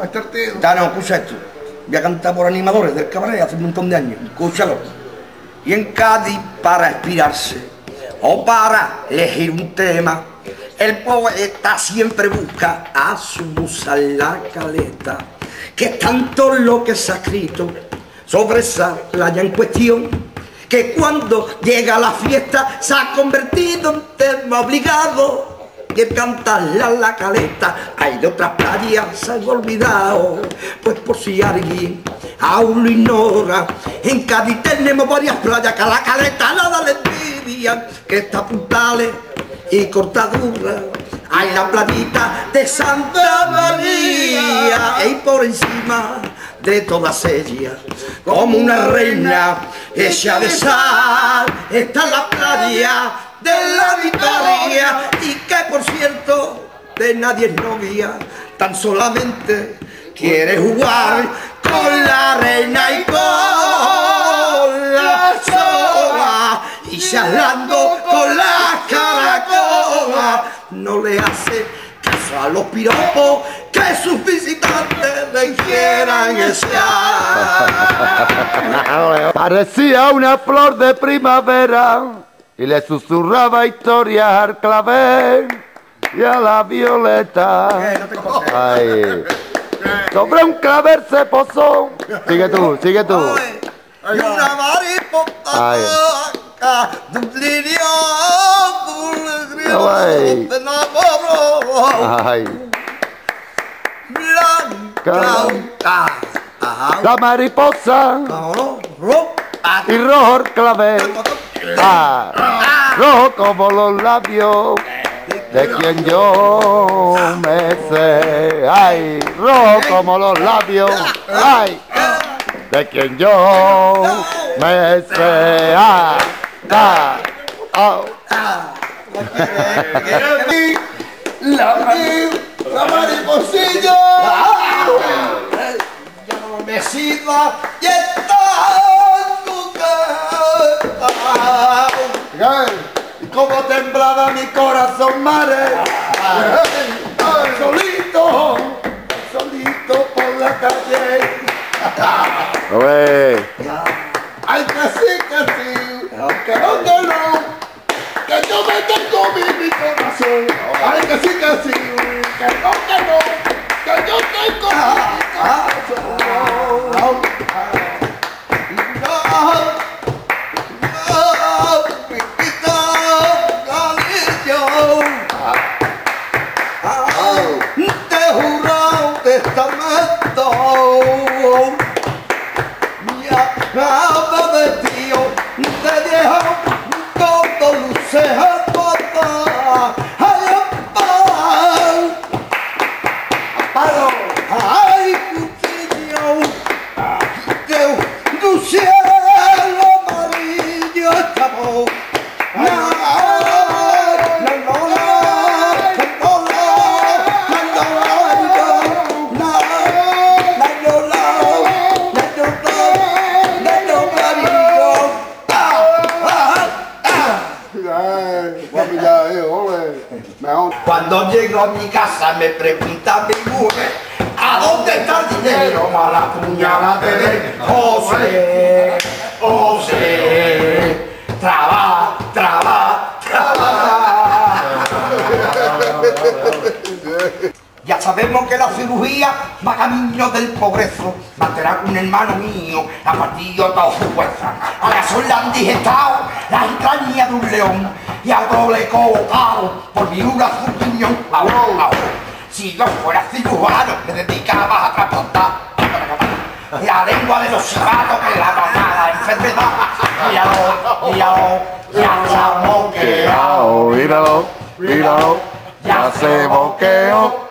a estarte... Ya no, escucha esto. Voy a cantar por animadores del cabaret hace un montón de años. Escúchalo. Y en Cádiz, para inspirarse o para elegir un tema, el poeta siempre busca a su musa la caleta, que tanto lo que se ha escrito sobre esa playa en cuestión, que cuando llega la fiesta se ha convertido en tema obligado que cantarla la caleta, hay de otras playas se han olvidado, pues por si alguien aún lo ignora, en Cádiz tenemos varias playas que a la caleta nada le envidian, que está puntales y cortadura. Hay la playita de Santa María y por encima de todas ellas, como una reina hecha de sal, está la playa de la victoria y que por cierto de nadie es novia, tan solamente quiere jugar con la reina y con la sola y charlando con la caracola no le hace caso a los piropos que sus visitantes le quieran echar. Parecía una flor de primavera y le susurraba historias al clavel y a la violeta. Ay. Sobre un clavel se posó. Sigue tú, sigue tú. Y una mariposa de un lirio, un lirio, Ay. se enamoró. Ay. Blanca, blanca. Ajá. La mariposa Vámonos, ro, ah, y rojo el clavel. Ah, rojo como los labios de quien yo me sé. Ay, rojo como los labios. Ay, de quien yo me sé. Ah, ah, oh. La mariposilla como temblaba mi corazón, mare. Solito, solito por la calle. Ay, que sí, que sí, que no, que que yo me tengo mi, mi corazón. Ay, que sí, que sí, que no, 거야. 아, 아, Llego a mi casa me pregunta mi mujer ¿A dónde está el dinero? A la puñalada de José, José Traba, traba, traba. Ya sabemos que la cirugía va camino del progreso. Mantener un hermano mío a partir de toda su fuerza Ahora son la han digestado las entrañas de un león Y a doble colocado por mi una ahora, si yo fuera cirujano me dedicaba a trasplantar la lengua de los chivatos que la la enfermedad. Míralo, míralo, ya se ha moqueado Míralo, míralo, ya se boqueó.